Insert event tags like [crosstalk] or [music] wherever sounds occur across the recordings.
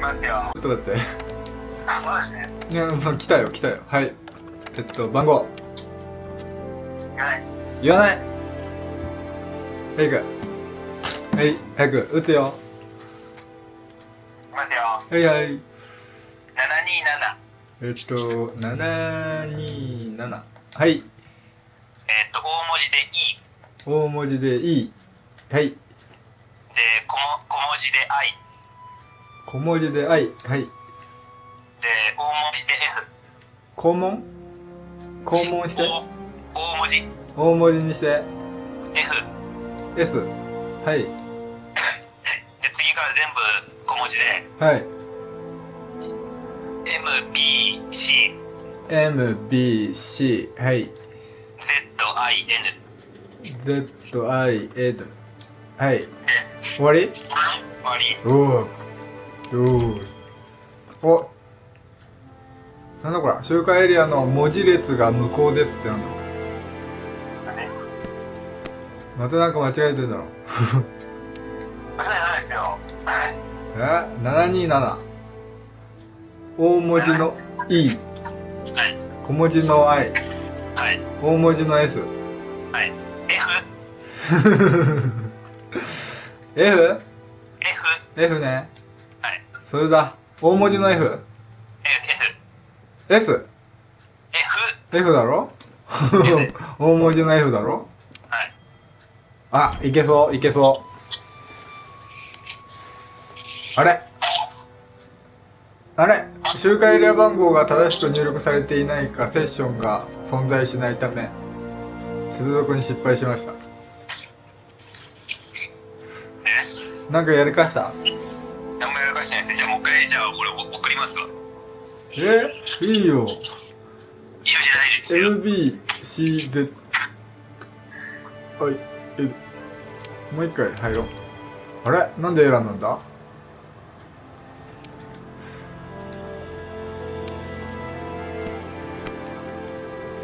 ますよ。ちょっと待ってあ、そうですね。いやもう来たよ来たよはいえっと番号はい。言わない早くはい早く打つよいきますよ。はいはい七二七。えっと727はいえーっと、大文字で E。大文字で E はいで、小も小文字で I。小文字で I はい。で、大文字で F。肛門？肛門して？大大文字。大文字にして。F。S はい。で、次から全部小文字で。はい。M, B, C, MBC はい。Z, I, N。ZIN はい。で、終わり？終わり。おおよーしおなんだこれ周回エリアの文字列が無効ですってなんだこ。れまたなんか間違えてんだろ間違いないですよ。はい。え？727大文字の E はい。小文字の I はい。大文字の S はい。F、[laughs] F? F、ねはい。それだ。大文字の F? S? F、F だろ？大文字の F だろ？はい。あいけそういけそう。あれ？あれ？周回エリア番号が正しく入力されていないかセッションが存在しないため接続に失敗しました。え？なんかやりかした？じゃあこれお送りますわ。え？いいよ。いいよじゃないですよ。LBCZ はい。えもう一回入ろう。あれ？なんで選んだ？んだ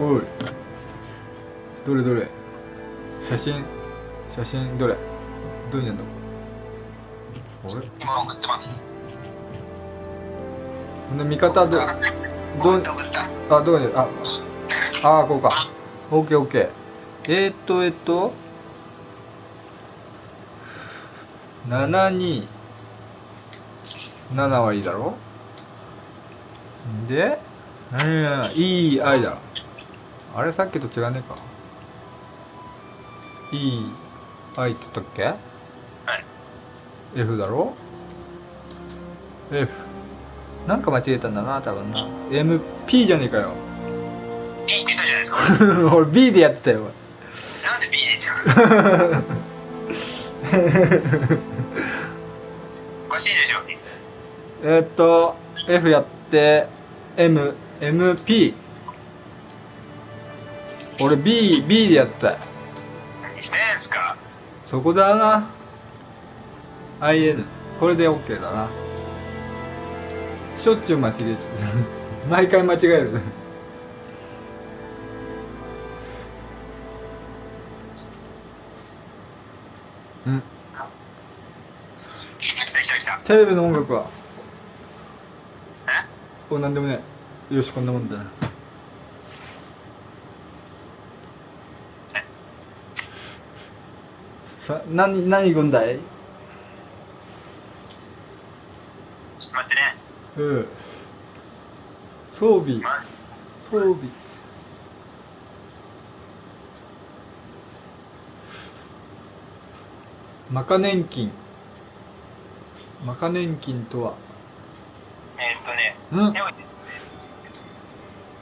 おい。どれどれ？写真？写真どれ？どうにゃんの？あれ？今送ってます。ほんで見方どど送った送った。あ、どうや、あ、ああ、こうか。オッケーオッケー。えー、っと、えっと、7、2、7はいいだろで、7、いい、愛だ。あれ、さっきと違うねえか。いい、愛っつったっけ？はい。F だろ ?F。なんか間違えたんだな、多分な。MP じゃねえかよ。B って言ったじゃないですか。[laughs] 俺 B でやってたよ。なんで B でしょ [laughs] おかしいでしょ。えーっと、F やって、M、MP。俺 B、B でやってたよ。何してんすか？そこだな。IN。これで OK だな。しょっちゅう間違えてる。毎回間違える。うん。テレビの音楽は？え？おなんでもねよしこんなもんだ。なさ何何軍だいちょっと待ってね。うん。装備。ま装備マカ年金マカ年金とは。えーっとね、うん。手を、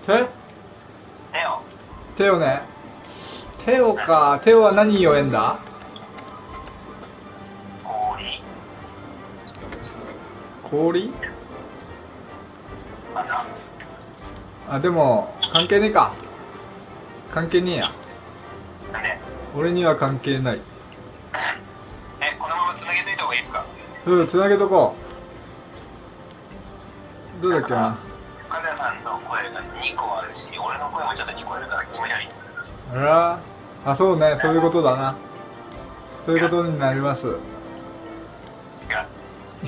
手？手を、手をね。手をか。手をは何をえんだ？氷、氷？あでも関係ねえか。関係ねえや。俺には関係ない。え、このまま繋げといた方がいいですか？うんつなげとこう。どうだっけな？深田さんの声が2個あるし、俺の声もちょっと聞こえるから気持ち悪い。あら。あそうね。そういうことだな。そういうことになります。違う。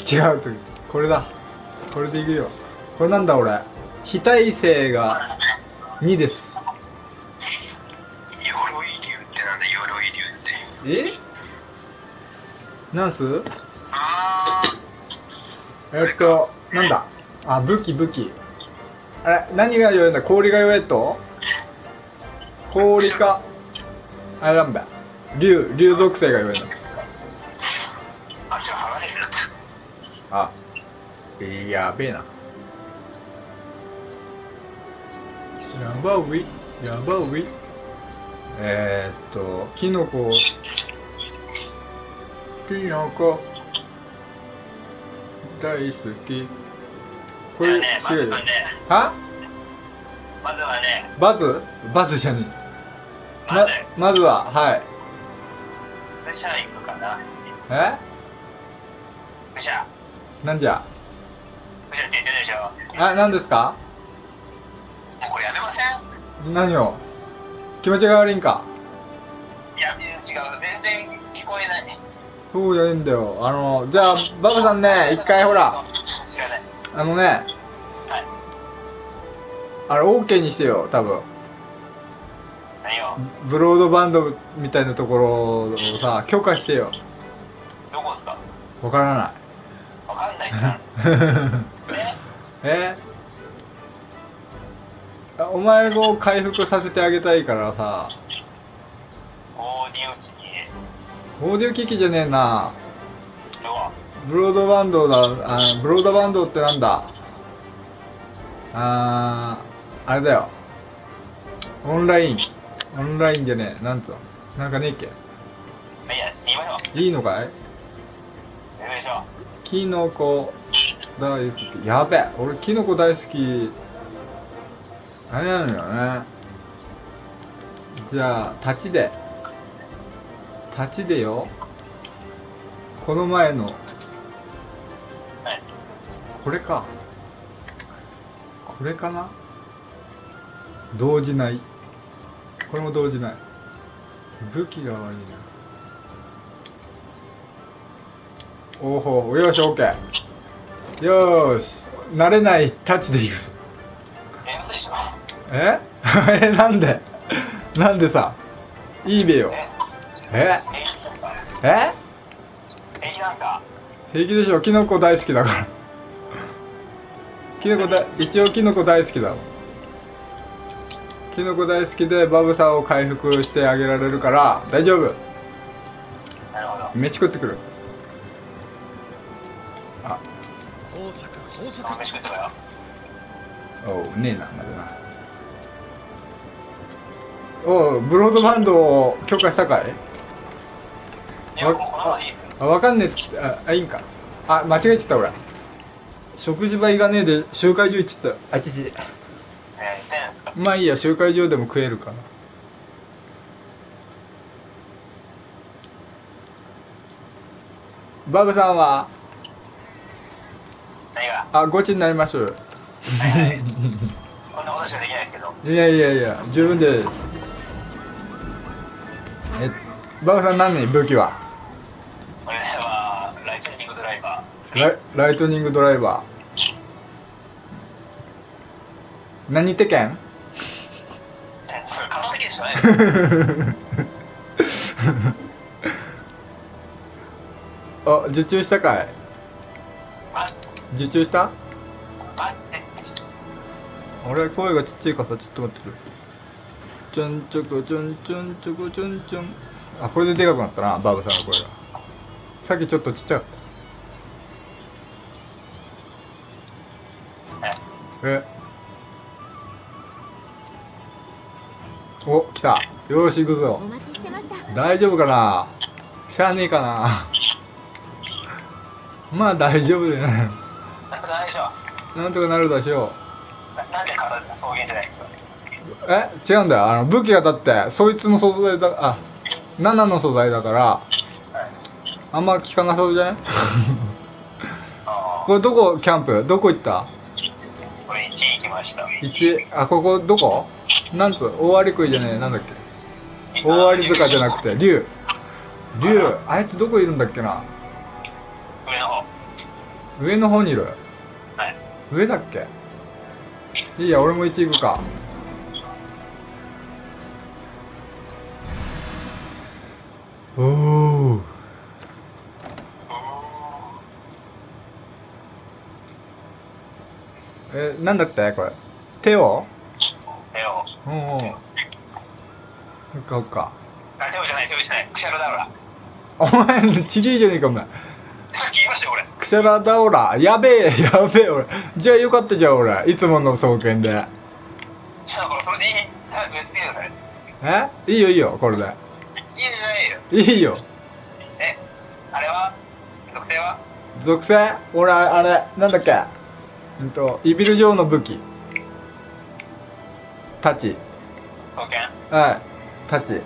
違うとこれだ。これでいくよ。これなんだ俺？非耐性が2です。鎧竜ってなんだ鎧竜って。え？なんす？あえっとなんだ？あ武器武器。あれ何が弱いんだ？氷が弱いと？氷か。あれなんだ。竜竜属性が弱いんだ。あえやべえなやばうい？やばうい？えー、っとキノコ。キノコ。大好き。これじゃあね強いはね。は？まずはね。バズ？バズじゃねえ。まず。ままずははい。武者行くかな。え？武者なんじゃ？武者って言ってるでしょ。あ何ですか？もうこれやめません。何を？気持ちが悪いんか？いや違う。全然聞こえない。そうじゃねえんだよ。あのじゃあバブさんね一回ほら。あのね。はい。あれ OK にしてよ多分。何を？ブロードバンドみたいなところをさ許可してよ。どこですか？わからない。わかんないえ [laughs] え？あお前を回復させてあげたいからさ。オーディオ機器。オーディオ機器じゃねえな。ブロードバンドだ。あブロードバンドってなんだ？あーあれだよ。オンライン。オンラインじゃねえ。なんつうの？なんかねえっけ？まあいいのかい？言いましょキノコ大好き。やべえ。俺キノコ大好きあれなのよね。じゃあ立ちで。立ちでよ。この前の。これか。これかな。動じない。これも動じない。武器が悪いな。おほよし OK よー。し。慣れないタッチでいくぞ。でしょえ？[laughs] えなんで？なんでさ？いいべよえ？え？平気なんかえ平気なんか？平気でしょ？キノコ大好きだから。キノコだ一応キノコ大好きだキノコ大好きでバブさを回復してあげられるから大丈夫。なるほど。飯食ってくる。あ。豊作豊作。あ飯食ってこよおうねえなまだな。おうブロードバンドを許可したかい？いやもうこのままでいいですあわかんねえっつってああいいんか。あ間違えちゃった俺。食事場行かねえで集会所行っちゃった。あちち。えー言ってんすかまあいいや集会所でも食えるからバブさんは？あゴチになりましょうはいはいこんなことしかできないけど。いやいやいや十分です。えバブさん何年武器は？これはライトニングドライバー。ライライトニングドライバー。何手剣？片手剣しかない [laughs] あ受注したかい？あ？受注した？俺声がちっちゃいからさちょっと待ってくれ。ちょんちょこちょんちょんちょこちょんちょん。あこれででかくなったなバブさんの声が。さっきちょっとちっちゃかっえた。え。お来た。よーし行くぞ。大丈夫かな？しゃあねえかな？[laughs] まあ大丈夫だよね。なんとかないでしょ。なんとかなるでしょうななんで体で草原じゃないんですかえ違うんだよ。あの武器がだってそいつの素材だあ7の素材だからはいあんま効かなそうじゃない？あ [laughs] これどこキャンプ？どこ行った？ーこれ1行きました。1あここどこ？なんつう？大アリクイじゃねえなんだっけ？大アリ塚じゃなくて竜竜あいつどこいるんだっけな？上の方。上の方にいる？はい。上だっけ？いいや俺も1行くか。おおえなんだってこれ。手を？手を。おおそっかそっか。あ手をじゃない手をじゃない。クシャラダウラお前ちげえじゃねえかお前さっき言いましたよ俺。クシャラダオラやべえやべえ俺じゃあよかったじゃん俺いつもの双剣で。じゃあこれそれでいい？早くやってくださいえ？いいよいいよ。これで。いいじゃないよ。いいよ。え？あれは？属性は？属性？俺あれなんだっけ？うんとイビル城の武器。太刀。刀剣？はい。太刀。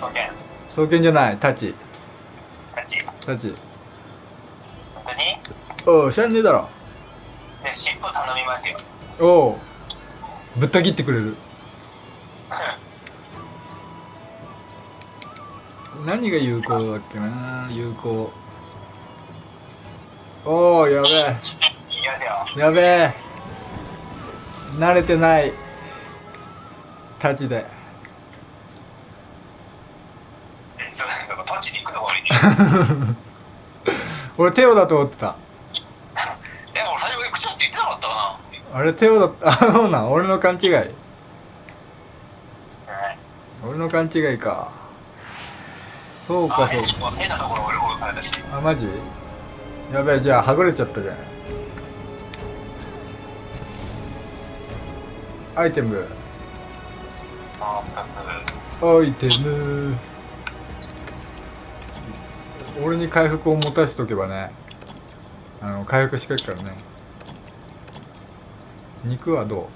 刀剣。双剣じゃないタッチ太刀。本当におう知らねえだろ。で尻尾頼みますよ。おうぶった切ってくれる。何が有効だっけな有効。おおやべえ。やべえ。慣れてない。太刀で。えそれなんかタッチに行くのが悪いね [laughs] 俺テオだと思ってた。え俺初め口って言ってなかったかあれテオだった。あそうなん？俺の勘違い。俺の勘違いか。そうかそうか。あマジ？やべえじゃあはぐれちゃったじゃないアイテム。アイテム俺に回復を持たせとけばねあの回復してくからね。肉はど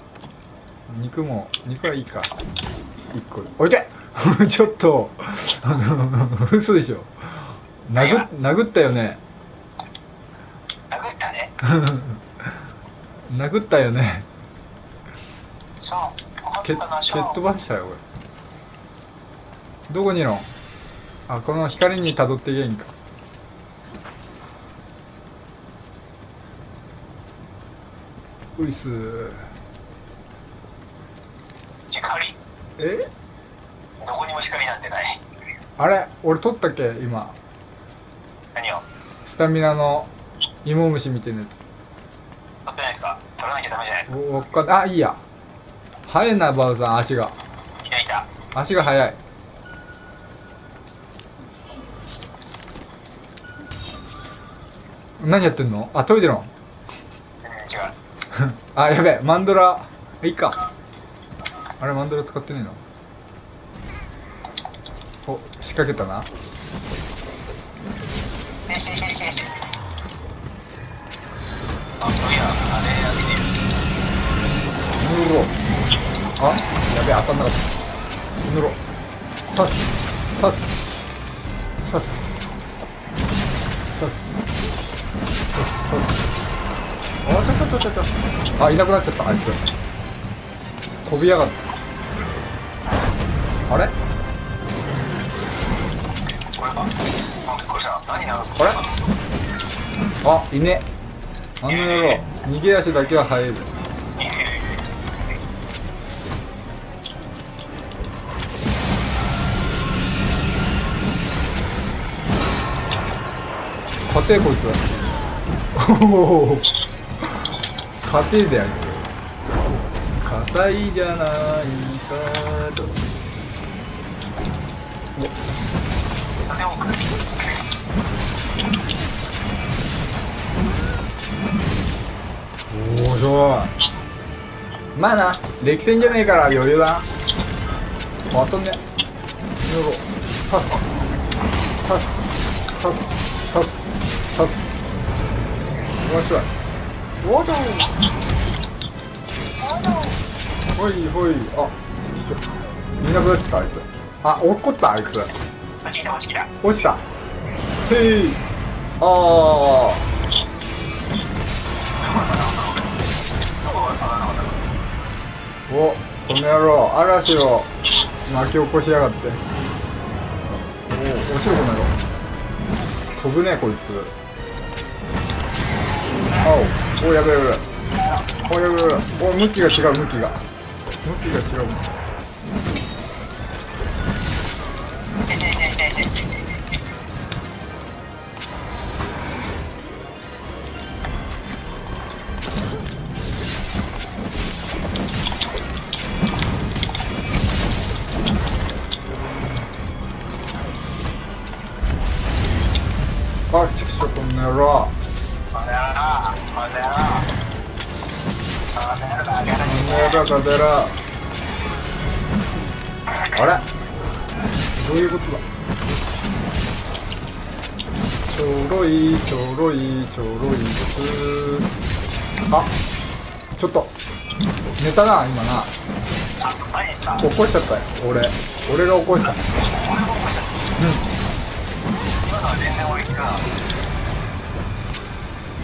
う？肉も肉はいいか。1個。おいで！[laughs] ちょっとあの [laughs] 嘘でしょ。殴っ殴ったよね。殴ったね。[laughs] 殴ったよね。蹴蹴っ飛ばしたよ俺。どこにいるの？あこの光にたどっていけんか。ういっす。光？え？どこにも光なんてない。あれ？俺取ったっけ？今。何を？スタミナの芋虫みたいなやつ。取ってないですか？取らなきゃダメじゃないですおわかんあいいや。速いなバウさん足が。足が速い何やってんの？あトイレの？[laughs] あやべえマンドラ。いいか。あれマンドラ使ってねえの？お仕掛けたな。停止停止停止あそう。いやあれやめてぬろあやべえ当たんなかったぬろす刺す。刺す。刺す。刺すあちょちょちょちょちょあいなくなっちゃったあいつ。飛びやがったあれ？あれ？あいね。あの野郎。逃げ足だけは速いぜいる。いるいる硬えこいつは。おお硬えであいつ。硬いじゃないかとおおすごいまあな歴戦じゃねえから余裕だなあとねよろ刺す刺す刺す面白い。おどほいほい。あちょいなくなっちゃったあいつ。あ落っこったあいつ。こっちた落ちた。てー。あー。おこの野郎嵐を巻き起こしやがって。おお落ちるこの野郎飛ぶねこいつ。あおおやべやべやべ。おやべやべおい向きが違う向きが。向きが違う。ちょっと寝たな今な。起こしちゃったよ。俺俺が起こした。俺も起こしちゃった今のは全然俺聞かなかっ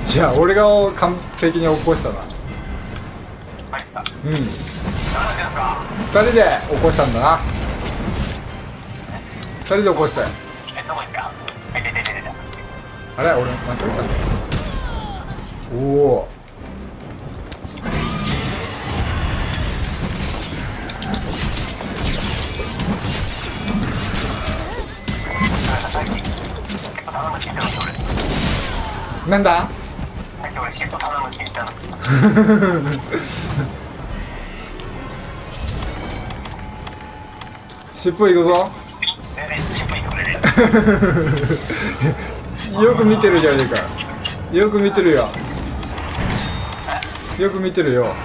じゃあ俺が完璧に起こしたなうん。何ですか二人で起こしたんだな。二人で起こしたよ。あれ？俺間違えたんだおなんだ？さっき俺結構頼む聞いたの尻尾いくぞ。全然10分いてくれるよく見てるじゃねえか。よく見てるよ。よく見てるよ。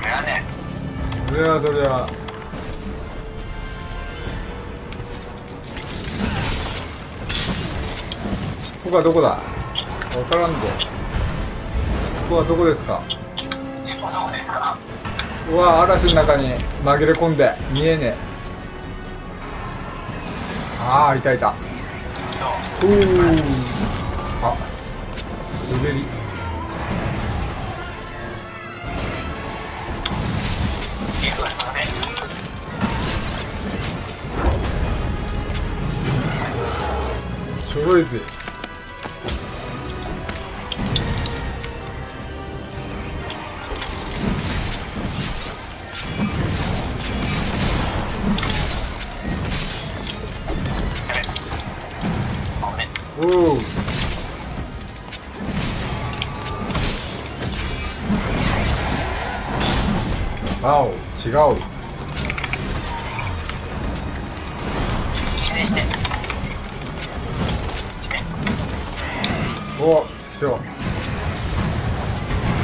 いやね。いやそりゃここはどこだ？わからんぞここはどこですか？うわ嵐の中に紛れ込んで。見えねえ。ああいたいた。おー。あ滑り。ちょろいぜごめん。おおあお違う。おちくしょう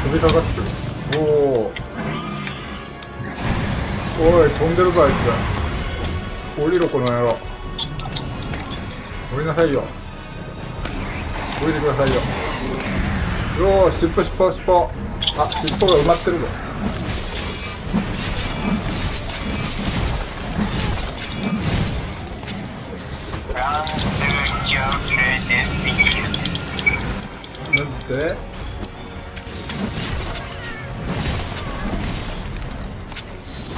飛びかかってる。おおおい飛んでるかあいつ。降りろこの野郎。降りなさいよ。降りてくださいよ。よーし尻尾尻尾尻尾。あ尻尾が埋まってるぞ。なんて？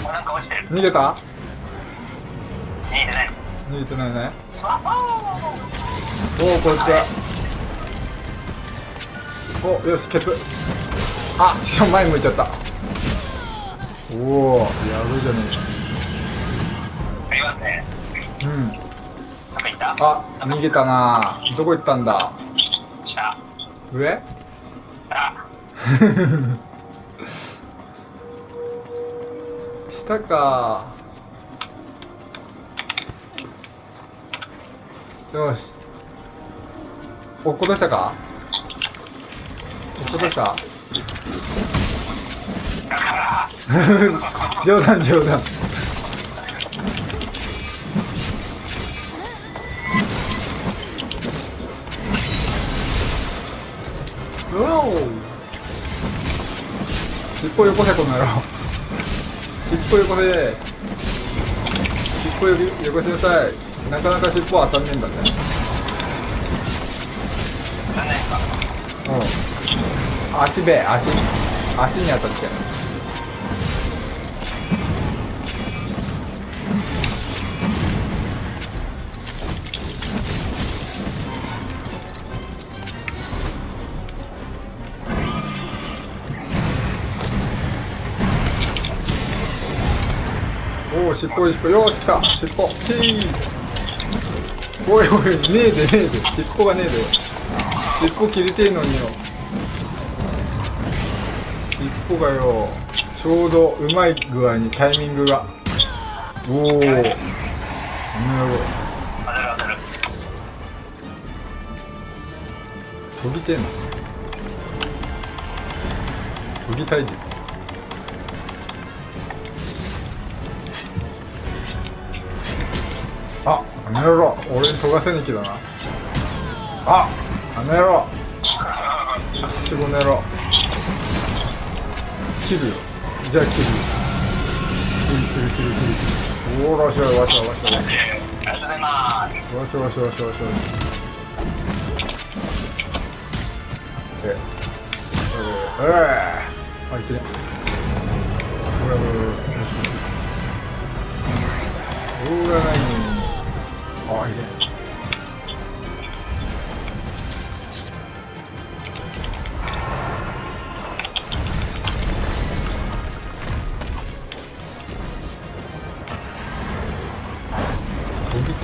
あなんか落ちてる。逃げた？見えてない。逃げてないね。あおおこいつおよしケツ。あしかも前向いちゃった。おおやるじゃねえかうん。なんか行った？あ逃げたな。どこ行ったんだ？下。上？あ [laughs] 下か。よし。落っことしたか？落っことした。[laughs] 冗談冗談。おお。尻尾よこせこの野郎尻尾よこせ尻尾よよこしなさい。なかなか尻尾は当たんねえんだね。足べ足足に当たって。おお尻尾尻尾。よし来た。尻尾。ヒー。おいおいねえでねえで。尻尾がねえで。尻尾切れてんのによ。尻尾がよちょうどうまい具合にタイミングが。おおあの野郎当たる当たる研ぎてんの研ぎたいです。ああの野郎俺に研がせに来たな。ああの野郎しごの野郎切るよじゃあ切るよ切る切る切る切るおおらしゃわしゃわしゃわしゃ。ありがとうございますわしわしわしわしわしええええあいけねほらほらほらよしよしほらない。あいけね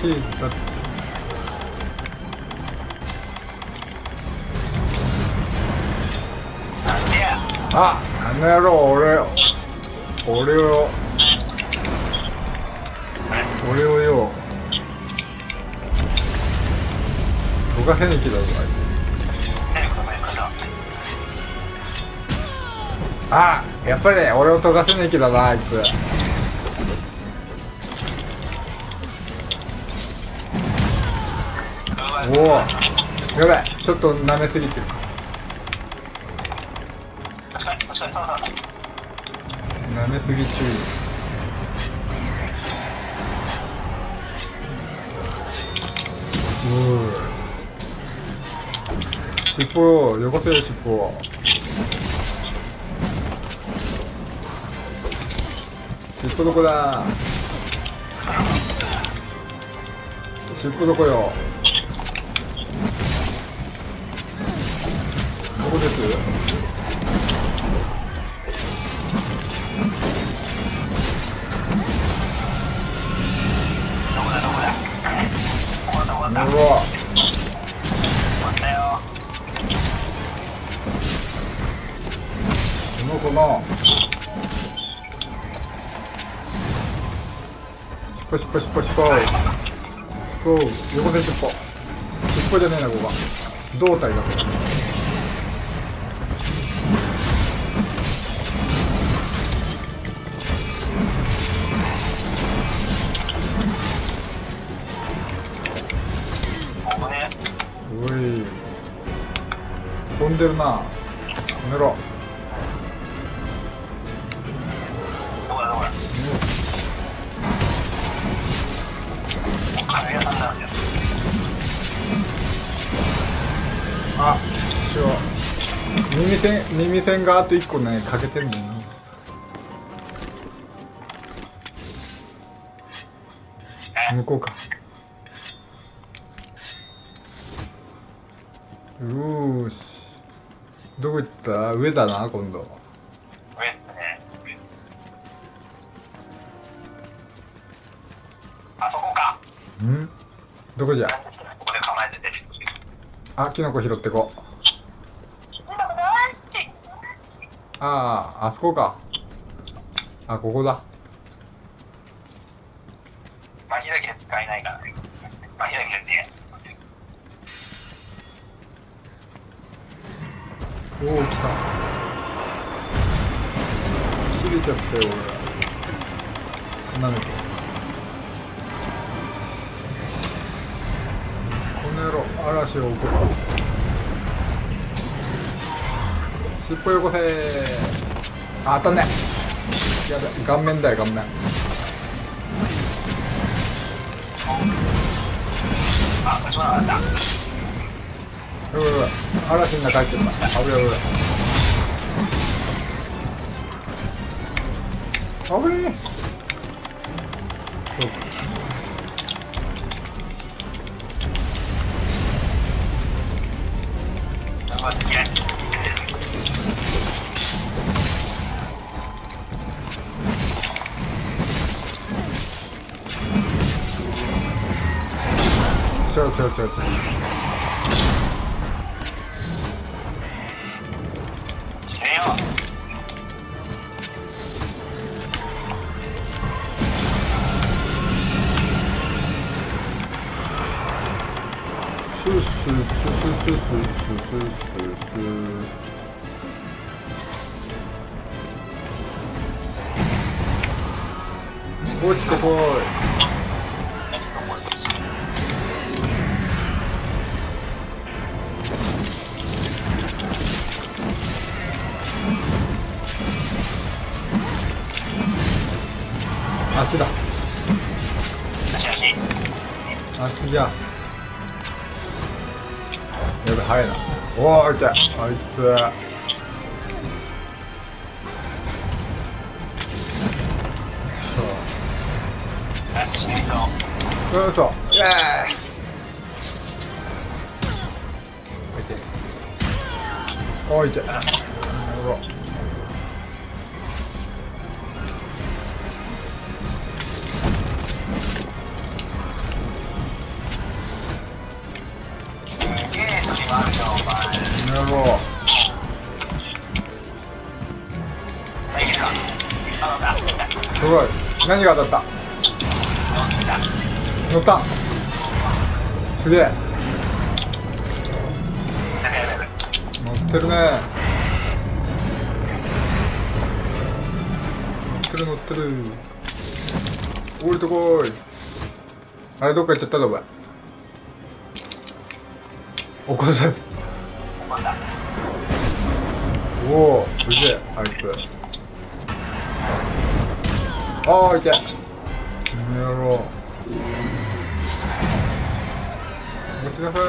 飛びてえだってああの野郎俺俺を俺をよ。溶かせに来たぞあいつ。あやっぱり俺を溶かせに来たなあいつ。おおやばい。ちょっと舐めすぎてる。舐めすぎ注意。おい尻尾よこせよ尻尾尻尾どこだ？尻尾どこよ？ですどこだどこだここだここだうわ終わったよこの子の尻尾尻尾尻尾尻尾尻尾よこせ尻尾尻尾じゃねえなここは胴体だこれんでるな。やめろ。あしよう耳栓耳栓があと1個ね欠けてるんのよな。向こうか。どこ行った？上だな今度。上ですね。あそこか。ん？どこじゃ？ここで構えてて。あキノコ拾ってこ。あああそこか。あここだ。マヒだけで使えないからねマヒだけでねおお来た。切れちゃったよ俺。なんだっけこの野郎嵐を起こす。尻尾よこせあ当たんね。やべ顔面だよ顔面。あそうなんだやばいやばい嵐が帰ってました。危ない危ない。危ないそう。かちょちょちょちょ。い足だ。足足足じゃやべ早いな。おおい。てあいつ。そう。そ。うイエーイおいておい。て何が当たった？乗った。すげえ。乗ってるね。乗ってる乗ってる。降りてこい。あれどっか行っちゃったぞお前。起こさおおすげえあいつ。ああいけ。この野郎持ちなさい。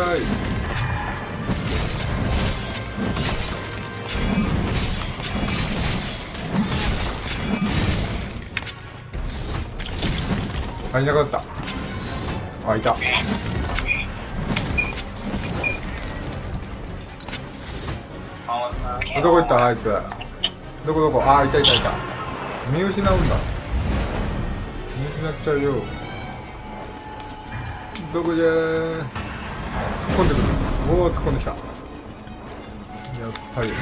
あいなかった。あいた。どこ行った？あいつ。どこどこ？あいたいたいた。見失うんだ。見失っちゃうよ。どこじゃ突っ込んでくる。おお突っ込んできた。やっぱり。危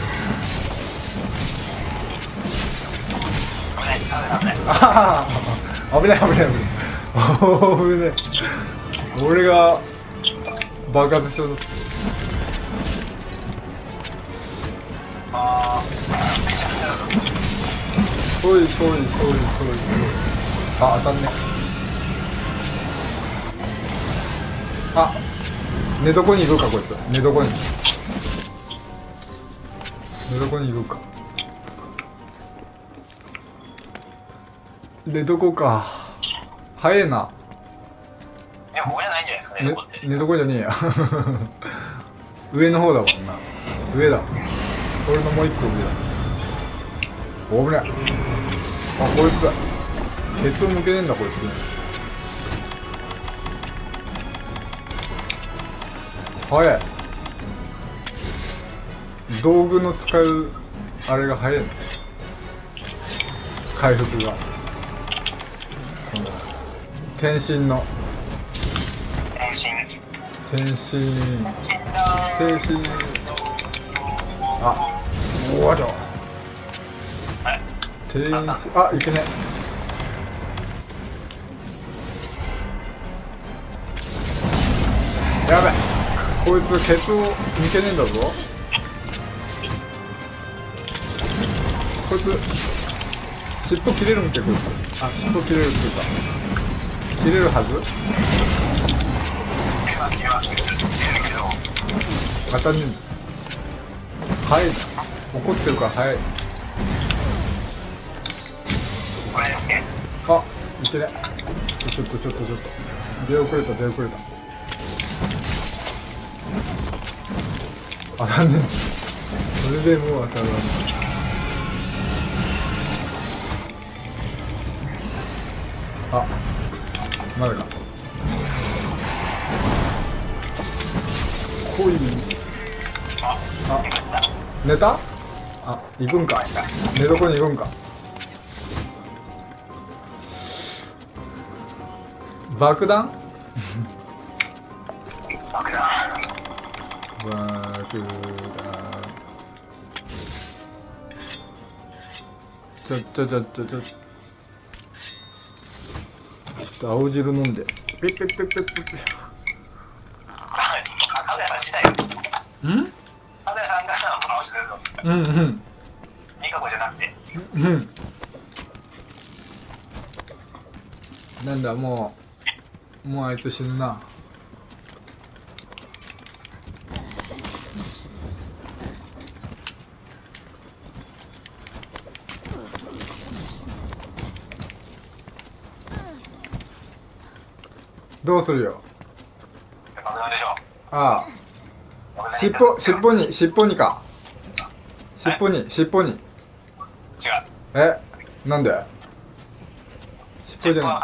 ない危ない危ない。ああ危ない。危ない危ない危ない俺が爆発しちゃう。あそういそういそういそういそうい。あ当たんね。あ。寝床にいるかこいつ。寝床に。寝床にいるか。寝床か。早えな。ーでもここじゃないんじゃないですか寝床じゃねえや。[laughs] 上の方だもんな。上だ。俺のもう一個上だ。お危ねえ。あこいつだケツを抜けねえんだこいつ。早い。道具の使うあれが早いの回復が。この天心の。変身天心変天心あおわじゃはい天心あいけね。やべ。こいつケツを抜けねえんだぞ。こいつ尻尾切れるんけこいつ。あ尻尾切れるっていうか。切れるはず？ます切れます切れるけど当たんねえんだ。早い。怒ってるから早い。これですねあいけねちょっとちょっとちょっと。出遅れた出遅れた。当たんねえそれでもう当たらないあまだか。来いあ。寝た？あ行くんか寝床に行くんか。爆弾？爆弾。爆弾ちょちょちょちょちょちょっと青汁飲んでピッピッピッピッピッピあ、かぐやさん自体、かッんぐやさんが回してるの。うんうんミカコじゃなくて。うんなんだもうもうあいつ死ぬなどうするよ？ああ。尻尾尻尾に尻尾にか。尻尾に尻尾に。違う。え？なんで？尻尾じゃな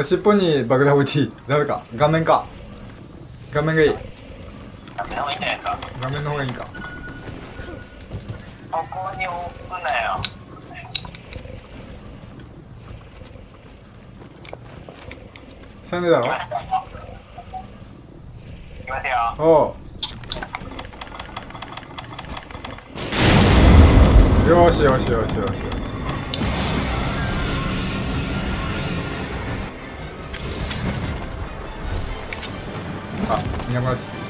い。尻尾に爆弾置いていい？ダメか。画面か。画面がいい。やめた方がいいんじゃないですか？画面の方がいいか。ここに置くなよ。せんでだろいきますよ。おう。よしよしよしよし。よしあいなくなっちゃった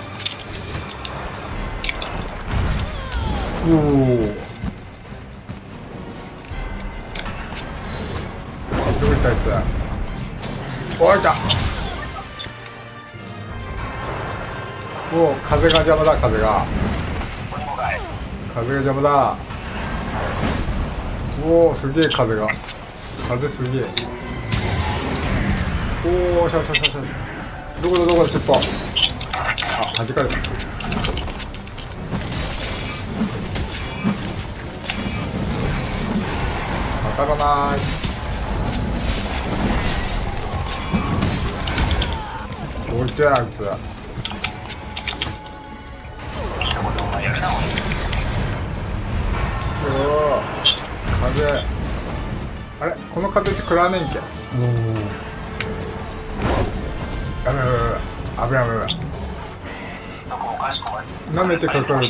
おおどこ行ったあいつおいいた。おお風が邪魔だ風が。風が邪魔だ。おおすげえ風が。風すげえ。おおしゃしゃしゃしゃどこだどこだ尻尾あ弾かれた。当たらない。置いてあいつ一言お、お。風あれこの風って食らわねえんけおおやべやべやべやべやべどこもかしこまり。舐めてかかるとあ？れ、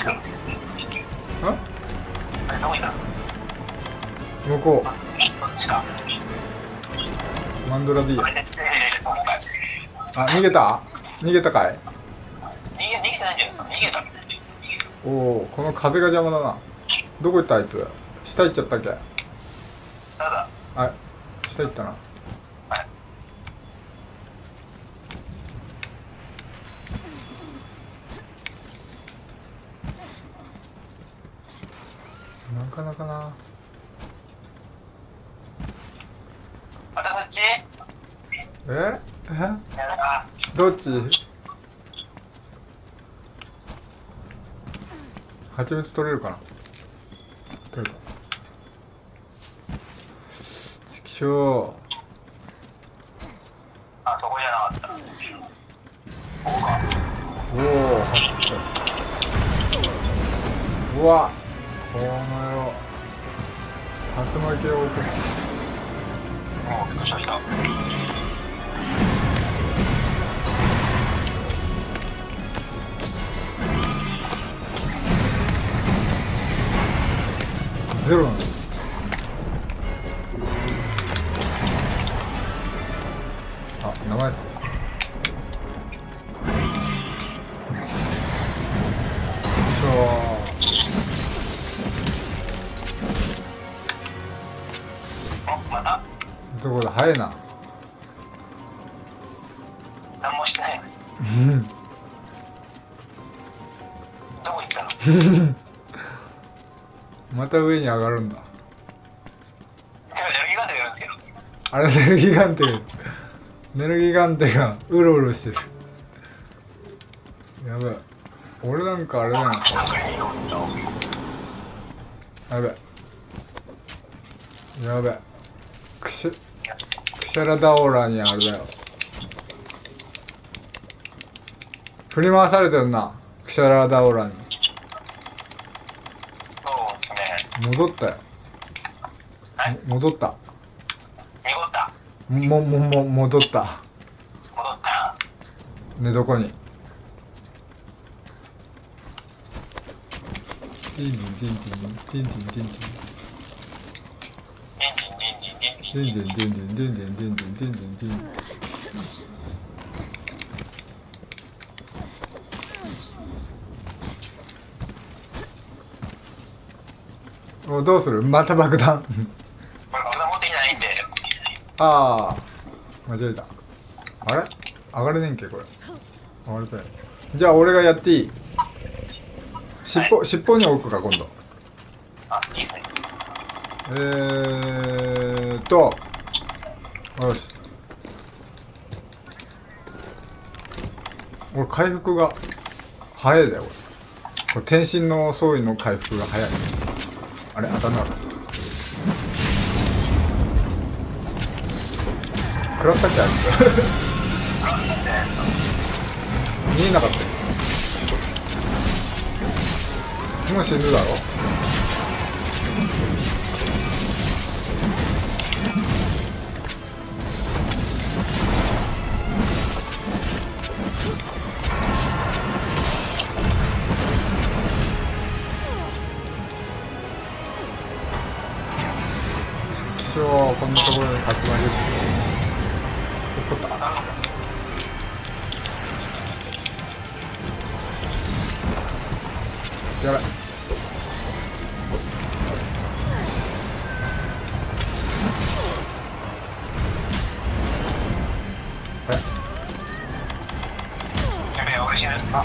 どこ行った向こ。うマンドラ D や、あ逃げた？逃げたかい？逃げ、逃げてないんじゃないですか。逃げた。おおこの風が邪魔だな。どこ行ったあいつ？下行っちゃったっけ？ただ、あ下行ったな。はい。なかなかな。またそっち？え？どっち？蜂蜜取れるかな？取れた。ちくしょう。あ、そこじゃなかった。ここか。おお走った。うわ。この野郎竜巻を起こす。もう、びっくりした。ゼロなんです。あ名前です。どこだ？早いな。何もしてない。うん。どこ行ったの？また上に上がるんだ。あれネルギガンテネルギガンテがうろうろしてる。やべえ。俺なんかあれだな。やべえ。やべえ。くしクシャラダオーラにあれだよ。振り回されてるな。クシャラダオーラにそうですね。戻ったよ。はい。も戻った。濁った。ももも戻った。戻った。寝床に？ティンティンティンティンティンティンティンティンデンデンデンデンデンデンデンでんでんでんでんでんでんでんでんでんでんでんでんおどうする？また爆弾。これ爆弾持ってきてないんで。ああ間違えた。あれ？上がれねんけこれ。上がれたよじゃあ俺がやっていい？尻尾、尻尾に置くか今度。あいいですね。えーっと。よし。俺回復が早いだよ俺これ天心の総意の回復が早いあれ当たんなかった。食らったっけあいつ。[laughs] 見えなかったよ。もう死ぬだろ？こんなところに集まるどこだやばいあ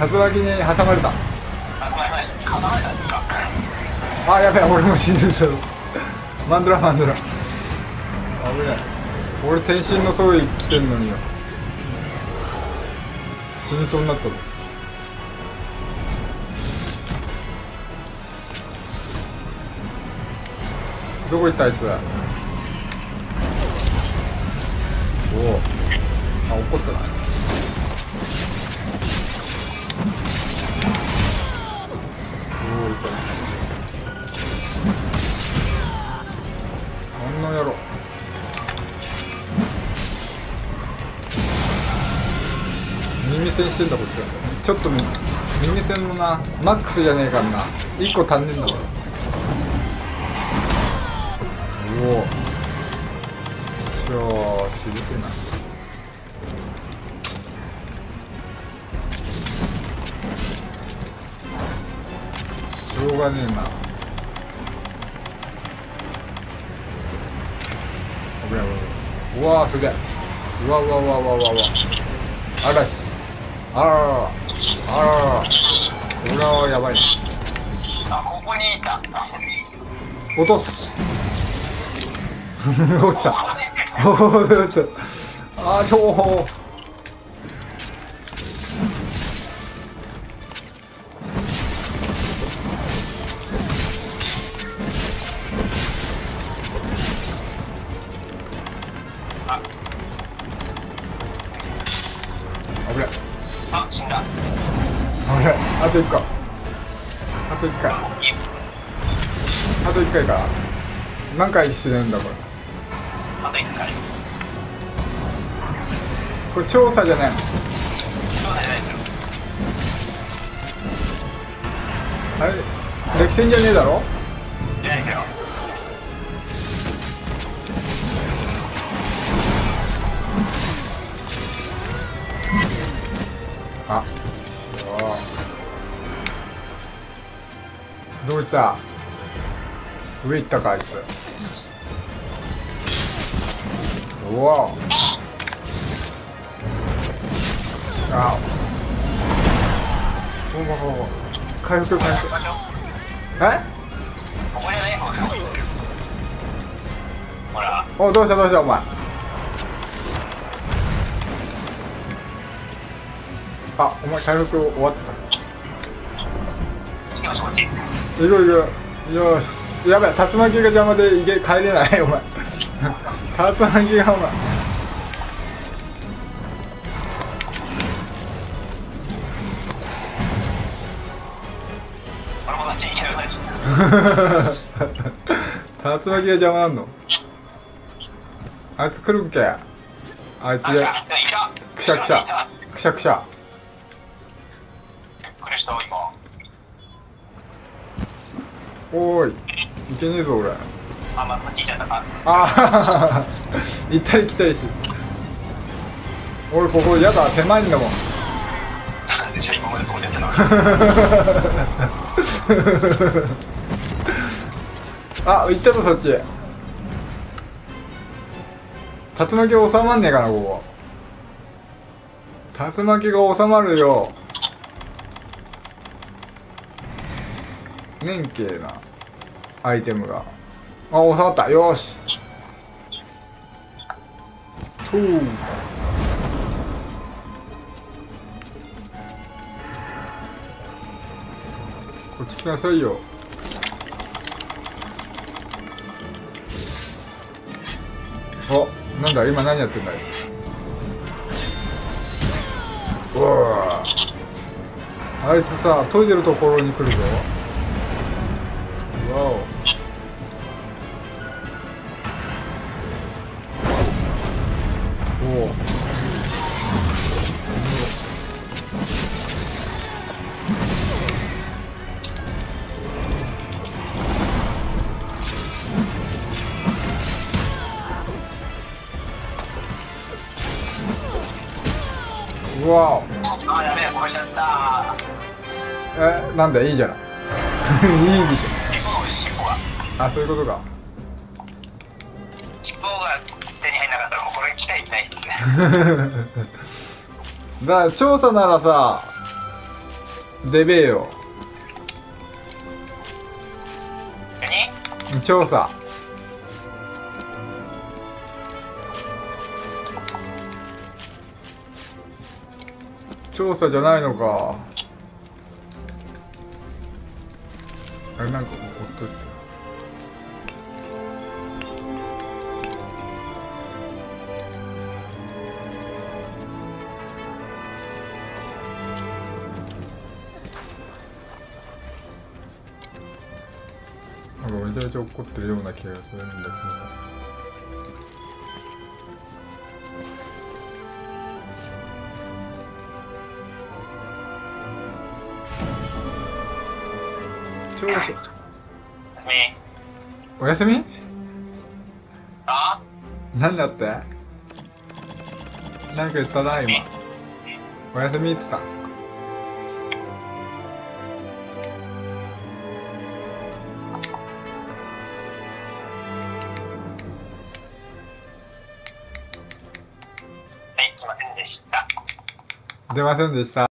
竜巻に挟まれた。あやべえ俺も死んでたよマンドラマンドラ。危ない。俺天心の装備着てんのによ。死にそうになったぞ。どこ行ったあいつらちょっと耳栓もなマックスじゃねえからな。1個足んねえんだから。おお。しょーしぶけなしょうがねえな。危ない危ない。うわーすげえ。うわうわうわうわうわうわ。あららあらららこれはやばい。なあここにいた。落とす。[laughs] 落ちた。落ちた。あーち何回死ぬんだこれ？あと一回。これ調査じゃないあれ？歴戦じゃねえだろ？いですよあ。どういった？上行ったかあいつうわあ。ほぼほぼ回復回復。え？ほらおどうしたどうしたお前。あお前回復終わってた。次はそっち行こう行こうよし。やばい竜巻が邪魔で家帰れないお前 가짜기하나竜巻が邪魔なんの？あいつ来るっけ？あいつで。くしゃくしゃ。くしゃくしゃ。おーい。いけねえぞ俺。あまあこっち行っちゃったか。あー行ったり来たりし。俺ここやだ狭いんだもん。じゃあ今までそこでやってたの。あ行ったぞそっち。竜巻収まんねえかなここ。竜巻が収まるよ。ねんけえなアイテムがあ収まった。よーし。とうこっち来なさいよ。おなんだ今何やってんだあいつ。おおあいつさ研いでるところに来るぞ。だいいじゃない。[laughs] いいでしょ。あそういうことか。尻尾が手に入んなかったらもうこれいないですね。[laughs] だから調査ならさデベえよ。何？調査。調査じゃないのかあれなんかほっといてなんかめちゃめちゃ怒ってるような気がするんだけど。調査み。おやすみ？あ？なんだって？なんか言ったな今。おやすみっつった。はい来ませんでした。出ませんでした